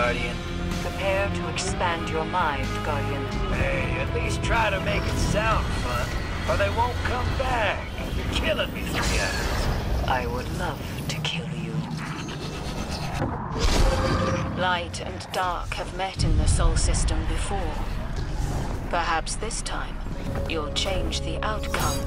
Guardian. Prepare to expand your mind, Guardian. Hey, at least try to make it sound fun, or they won't come back. You're killing me, Three Eyes. I would love to kill you. Light and dark have met in the Sol system before. Perhaps this time, you'll change the outcome.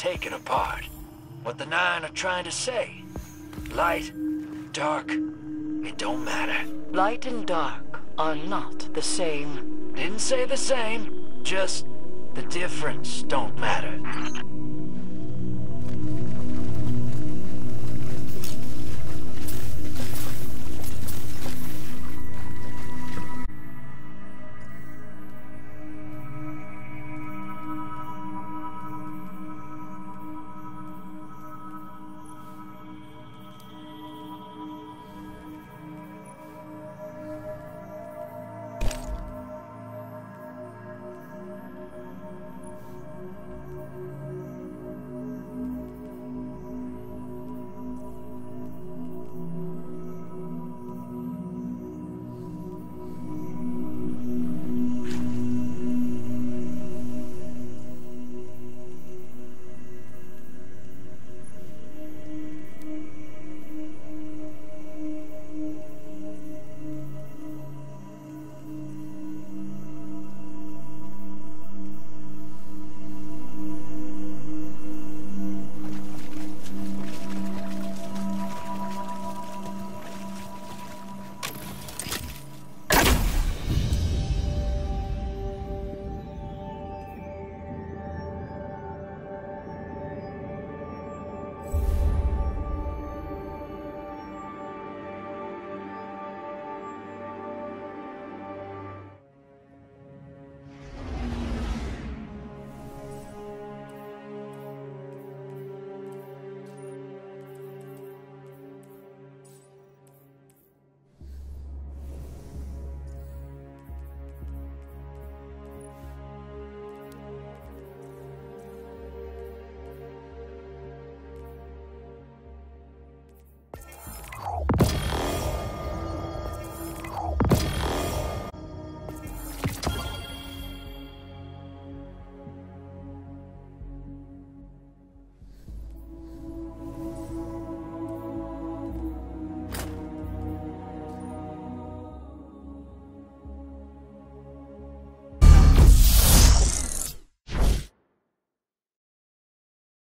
Taken apart. What the Nine are trying to say. Light, dark, it don't matter. Light and dark are not the same. Didn't say the same, just the difference don't matter.